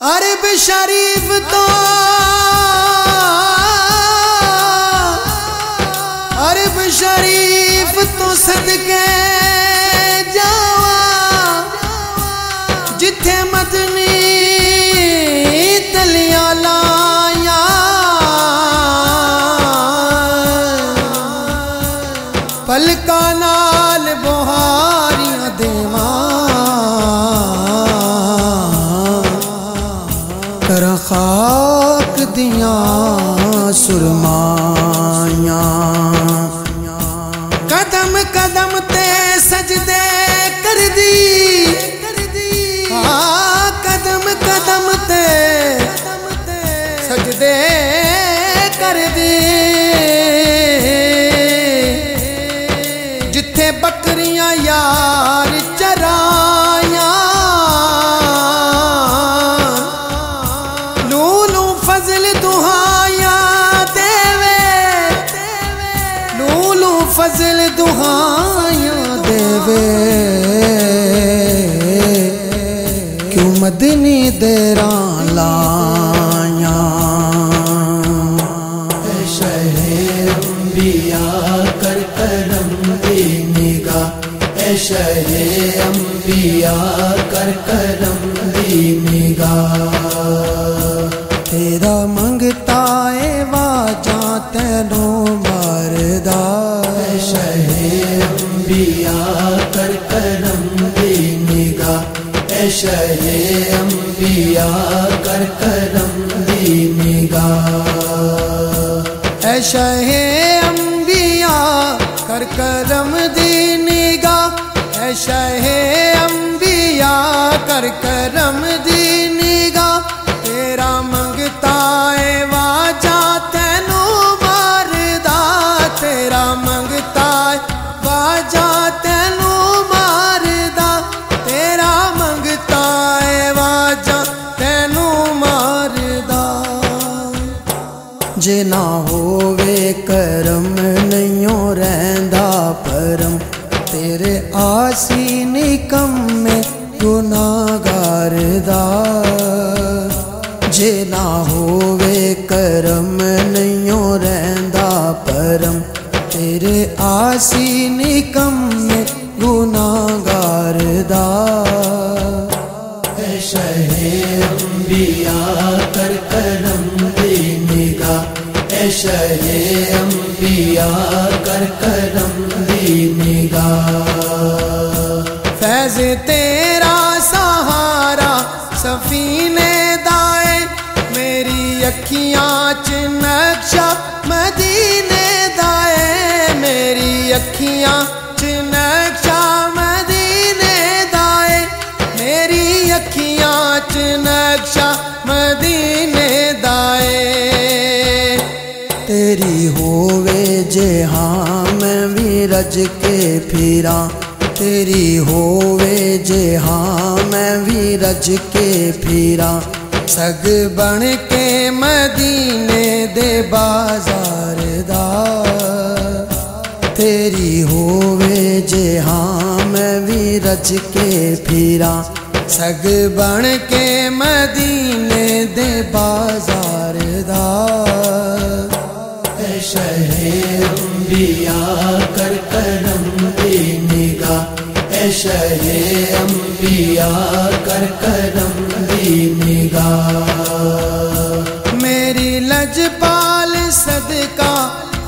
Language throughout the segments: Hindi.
अरब शरीफ तो। अरब शरीफ तो सदके जावा। जिथे मदनी तलिया ਕਰਾਂ ਦੀਆਂ ਸੁਰਮਾਈਆਂ। ਕਦਮ ਕਦਮ ਤੇ ਸਜਦੇ ਕਰਦੀ। दुहाया देवे। क्यों मदनी देरा लाया शहरम्बिया कर करम दे निगा ऐ शहे अम्बिया कर करम तेरा मंगता है वाजा तेनो शहे अम्बिया कर करम दे निगा ऐ शहे अम्बिया कर करम दी निगा ऐ शहे अम्बिया कर करम दी तेरा मंगता है वाजा, तेनो मारदा, तेरा मंगता परम, तेरे आसी निकम में गुनागार जे ना होवे करम, नैयो रहंदा परम। तेरे आसी निकम में गुनागार शहे अम्बिया कर करम दे ऐ शहे अम्बिया कर करम फैज तेरा सहारा, सफीने दाए, मेरी अखियाँ च नक्शा, मदीने दाए, मेरी अखियाँ च नक्शा, मदीने दाए, मेरी अखियाँ च नक्शा, मदीने दाए। तेरी होवे जे हाँ मैं भी रज के फिरा। तेरी होवे जे हाँ मैं भी रज के फिरा सग बन के मदीने दे बाज़ार दा। तेरी होवे जे हाँ मैं भी रज के फिरा सग बन के मदीने दे बाज़ार दा। ऐ शहे, अम्बिया, कर करम दे शहे अम्बिया कर करम निगा मेरी लजपाल सदका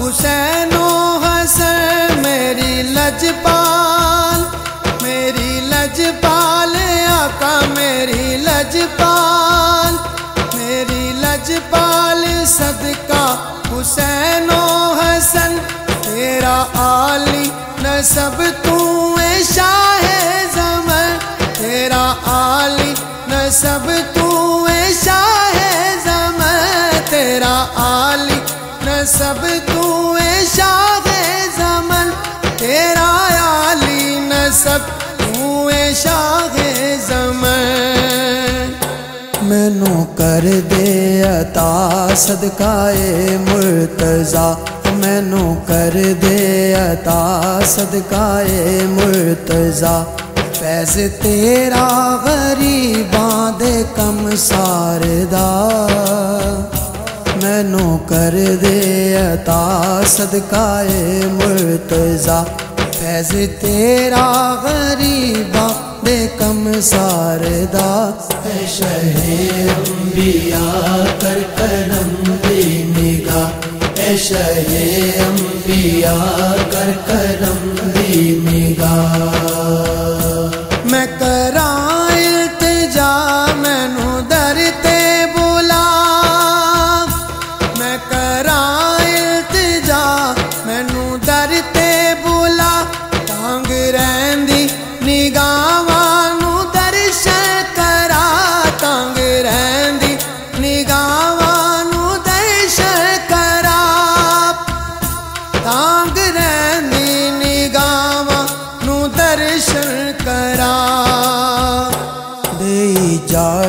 हुसैनो हसन, मेरी लजपाल मेरी लजपाल आका, मेरी लजपाल मेरी लजपाल सदका हुसैनो हसन, तेरा आली न तू नसब तू शाह जमन, तेरा आली नसब, तू शाह जमन। मैनू कर दे अता सदकाए मुर्तजा, मैनू कर दे अता सदकाए मुर्तजा। फैज तेरा गरीबां दे कम सारदा। मैनू कर दे अता सदकाए मुर्तजा। फैज तेरा गरीबा दे कम सारदा। शहे अम्बिया कर करम दी निगाह। है शहे अम्बिया कर करम दी निगाह। मैं करा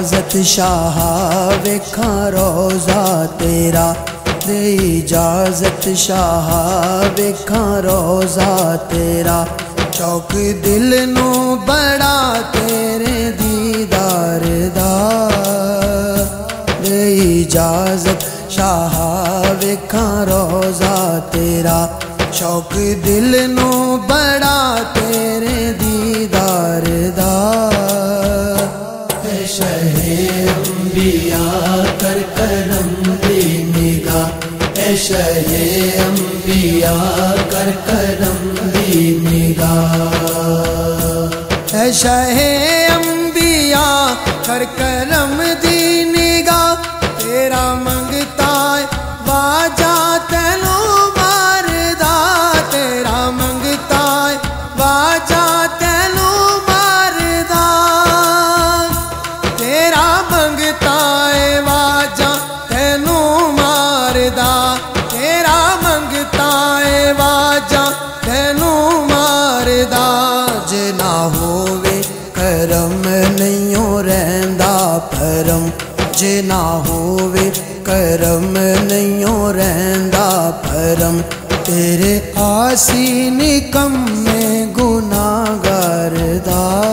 ਇਜਾਜ਼ਤ ਸ਼ਾਹ ਵੇਖਾਂ ਰੋਜ਼ਾ ਤੇਰਾ ਦੇ ਇਜਾਜ਼ਤ, ਸ਼ਾਹ ਵੇਖਾਂ ਰੋਜ਼ਾ ਤੇਰਾ। ਚੌਕ ਦਿਲ ਨੂੰ ਬੜਾ ਤੇਰੇ ਦੀਦਾਰ ਦਾ ਦੇ ਇਜਾਜ਼ਤ, ਸ਼ਾਹ ਵੇਖਾਂ ਰੋਜ਼ਾ ਤੇਰਾ। ਸ਼ੌਕ ਦਿਲ ਨੂੰ ਬੜਾ कर करम दी निगाह है शहे अंबिया कर करम दी निगाह। तेरा मंगता है, वाजा तेनू ਨਈਓ ਰਹਿੰਦਾ ਪਰਮ, ਜੇ ਨਾ ਹੋਵੇ ਕਰਮ ਨਈਓ ਰਹਿੰਦਾ ਪਰਮ। ਤੇਰੇ ਆਸੀ ਨਿਕੰਮੇ ਗੁਨਾਹਗਰ ਦਾ।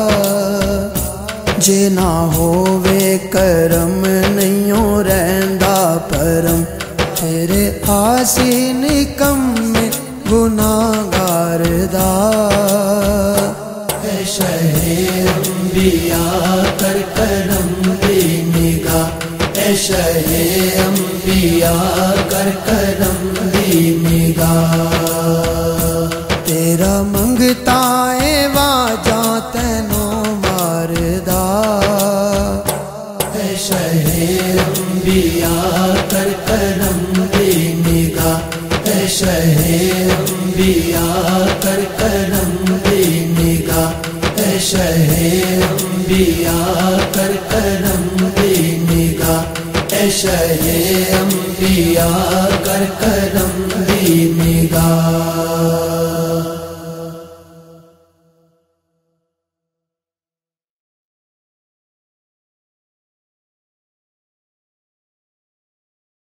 ਜੇ ਨਾ ਹੋਵੇ ਕਰਮ ਨਈਓ ਰਹਿੰਦਾ ਪਰਮ। ਤੇਰੇ ਆਸੀ ਨਿਕੰਮੇ ਗੁਨਾਹਗਰ ਦਾ। कर करम दीनिगा ऐशहे अम्बिया कर करम दीनिगा तेरा मंगता है वाजा तैनो मारदा। ऐशहे अम्बिया कर करम दीनिगा ऐशहे अम्बिया कर करम शहे अम्बिया कर करम दी निगाह अम्बिया कर करम दी निगाह